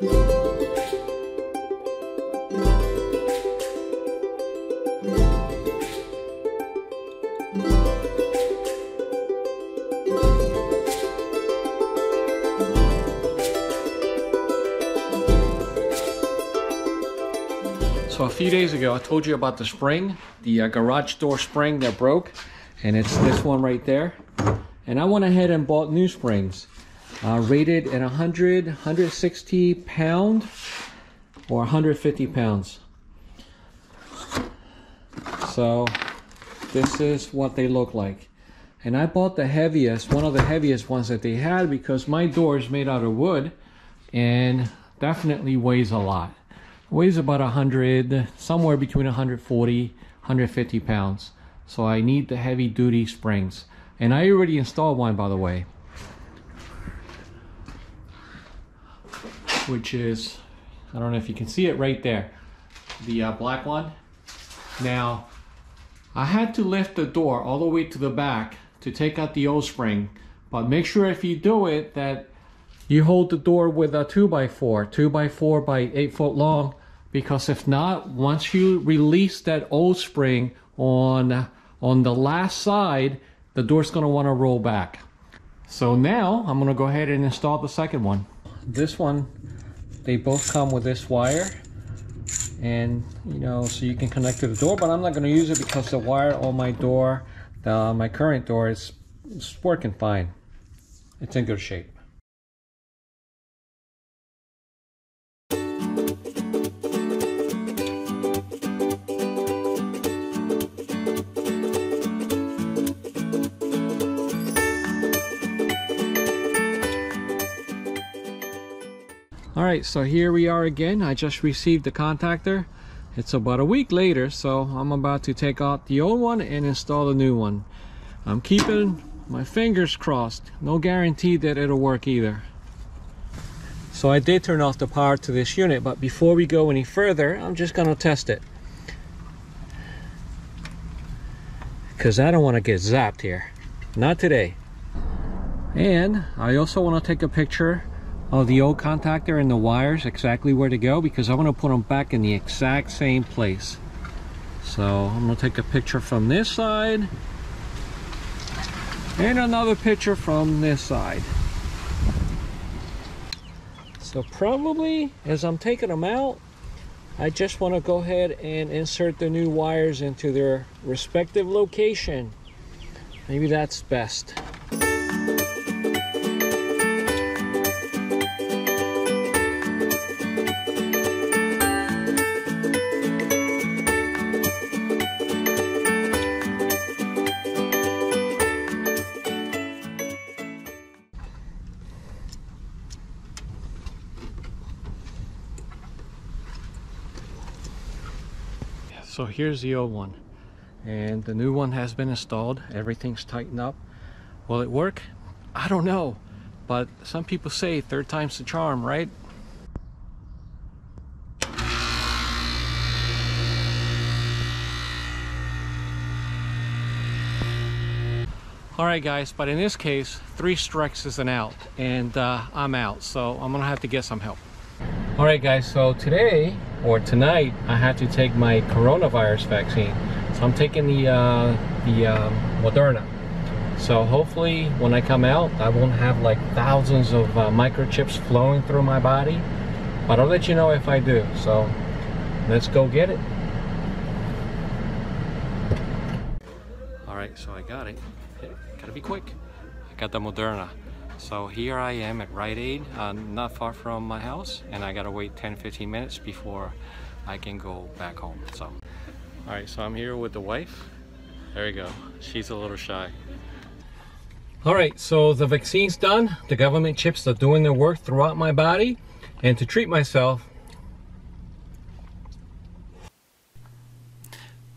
So a few days ago, I told you about the spring, the uh, garage door spring that broke, and it's this one right there. And I went ahead and bought new springs, uh, rated at 100, 160 pound or 150 pounds. So this is what they look like. And I bought the heaviest, one of the heaviest ones that they had because my door is made out of wood and definitely weighs a lot weighs about 100 somewhere between 140 150 pounds so I need the heavy duty springs and I already installed one by the way which is I don't know if you can see it right there the uh, black one. Now I had to lift the door all the way to the back to take out the old spring but make sure if you do it that you hold the door with a 2x4 2x4 by 8 foot long because if not once you release that old spring on on the last side the door's going to want to roll back. So now I'm going to go ahead and install the second one. This one they both come with this wire. And you know so you can connect to the door but I'm not going to use it because the wire on my door the, my current door is, is working fine. It's in good shape all right so here we are again. I just received the contactor. It's about a week later so i'm about to take out the old one and install the new one. I'm keeping my fingers crossed. No guarantee that it'll work either. So i did turn off the power to this unit but before we go any further i'm just going to test it. Because i don't want to get zapped here. Not today. And i also want to take a picture of the old contactor and the wires exactly where to go because I want to put them back in the exact same place. So I'm going to take a picture from this side and another picture from this side. So probably as I'm taking them out, I just want to go ahead and insert the new wires into their respective location. Maybe that's best. So here's the old one. And the new one has been installed. Everything's tightened up. Will it work? I don't know. But some people say third time's the charm right? All right guys but in this case three strikes is an out and uh, i'm out so i'm gonna have to get some help. All right guys so today or tonight I have to take my coronavirus vaccine. So I'm taking the uh, the um, Moderna. So hopefully when I come out I won't have like thousands of uh, microchips flowing through my body. But I'll let you know if I do. So let's go get it. All right so I got it. Gotta be quick. I got the Moderna so here I am at Rite Aid, uh, not far from my house, and I gotta wait 10-15 minutes before I can go back home. So, all right, so I'm here with the wife. There you go. She's a little shy. All right, so the vaccine's done. The government chips are doing their work throughout my body. And to treat myself,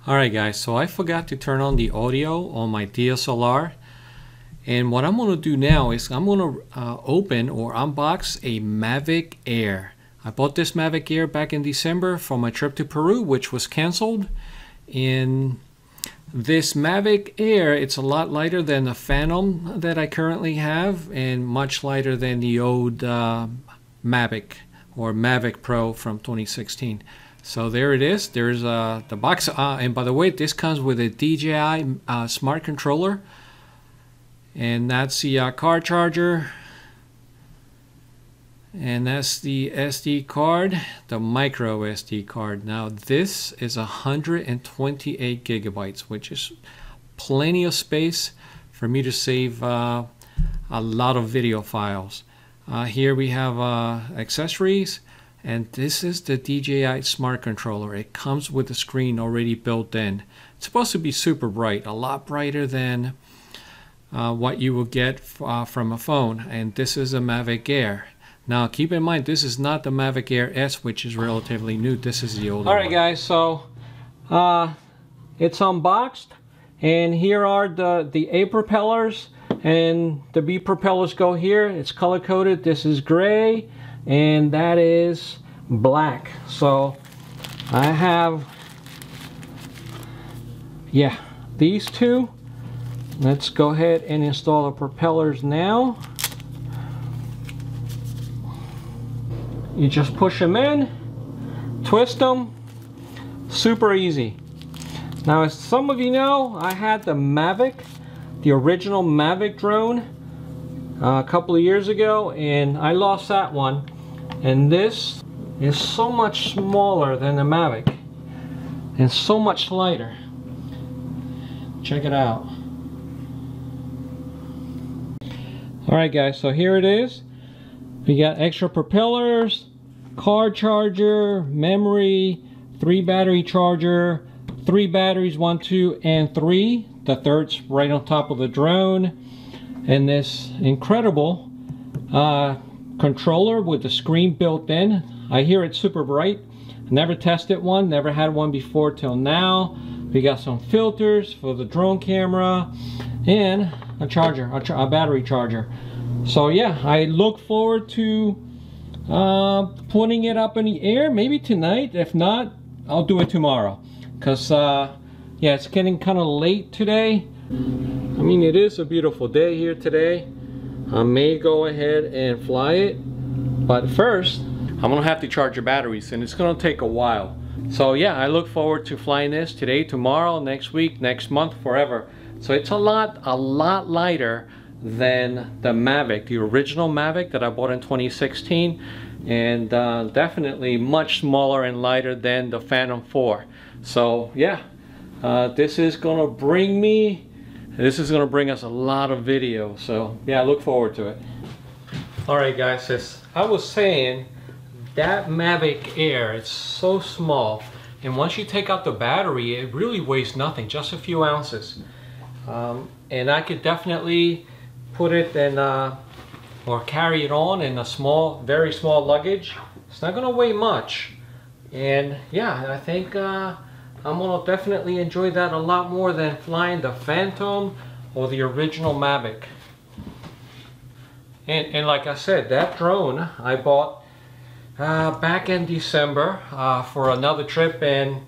all right guys, so I forgot to turn on the audio on my DSLR and what I'm going to do now is I'm going to uh, open or unbox a Mavic Air. I bought this Mavic Air back in December from my trip to Peru, which was canceled. In this Mavic Air, it's a lot lighter than the Phantom that I currently have and much lighter than the old uh, Mavic or Mavic Pro from 2016. So there it is. There's uh, the box. Uh, and by the way, this comes with a DJI uh, smart controller. And that's the uh, car charger. And that's the SD card, the micro SD card. Now this is 128 gigabytes, which is plenty of space for me to save uh, a lot of video files. Uh, here we have uh, accessories and this is the DJI Smart Controller. It comes with the screen already built in. It's supposed to be super bright, a lot brighter than uh, what you will get uh, from a phone. And this is a Mavic Air. Now keep in mind, this is not the Mavic Air S, which is relatively new. This is the older All right, one. guys, so uh, it's unboxed. And here are the, the A propellers and the B propellers go here. It's color coded. This is gray and that is black. So I have, yeah, these two. Let's go ahead and install the propellers now. You just push them in, twist them, super easy. Now as some of you know, I had the Mavic, the original Mavic drone uh, a couple of years ago and I lost that one and this is so much smaller than the Mavic and so much lighter. Check it out. Alright guys, so here it is. We got extra propellers, car charger, memory, three battery charger, three batteries, one, two, and three. The third's right on top of the drone. And this incredible uh, controller with the screen built in. I hear it's super bright. Never tested one, never had one before till now. We got some filters for the drone camera and a charger, a, a battery charger. So yeah, I look forward to uh, putting it up in the air, maybe tonight. If not, I'll do it tomorrow. Cause uh, yeah, it's getting kind of late today. I mean, it is a beautiful day here today. I may go ahead and fly it, but first, I'm gonna have to charge the batteries and it's gonna take a while. So yeah, I look forward to flying this today, tomorrow, next week, next month, forever. So it's a lot, a lot lighter than the Mavic, the original Mavic that I bought in 2016 and uh, definitely much smaller and lighter than the Phantom 4. So yeah, uh, this is gonna bring me, this is gonna bring us a lot of video. So yeah, I look forward to it. All right guys, as I was saying, that Mavic Air, it's so small. And once you take out the battery, it really weighs nothing, just a few ounces. Um, and I could definitely put it in, uh, or carry it on in a small, very small luggage. It's not gonna weigh much. And yeah, I think uh, I'm gonna definitely enjoy that a lot more than flying the Phantom or the original Mavic. And, and like I said, that drone I bought uh, back in December uh, for another trip and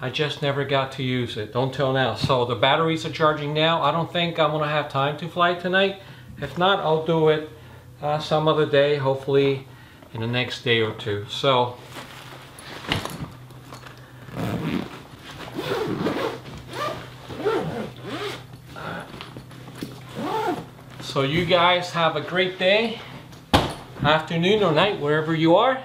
I just never got to use it until now. So the batteries are charging now. I don't think I'm gonna have time to fly tonight. If not, I'll do it uh, some other day, hopefully in the next day or two. So So you guys have a great day, afternoon or night, wherever you are,